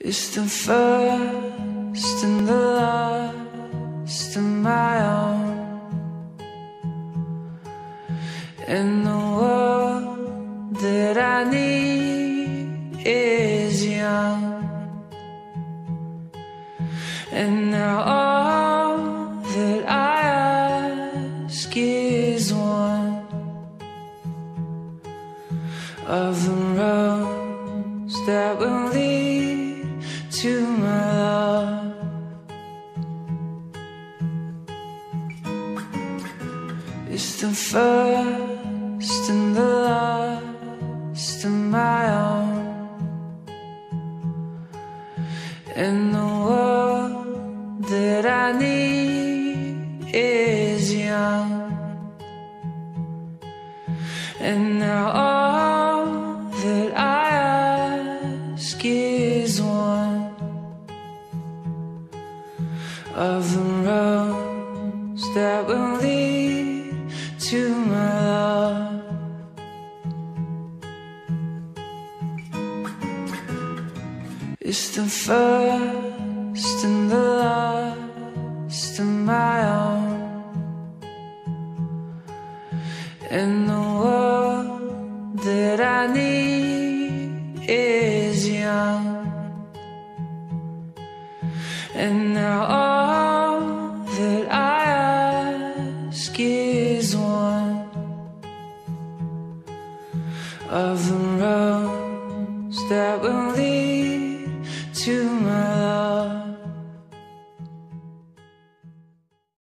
It's the first and the last of my own. And the world that I need is young. And now all that I ask is one of the roads that will lead to my love. It's the first and the last of my own. And the world that I need is young. And now all of the roads that will lead to my love. It's the first and the last of my own. And the world that I need is young. And now is one of the roads that will lead to my love.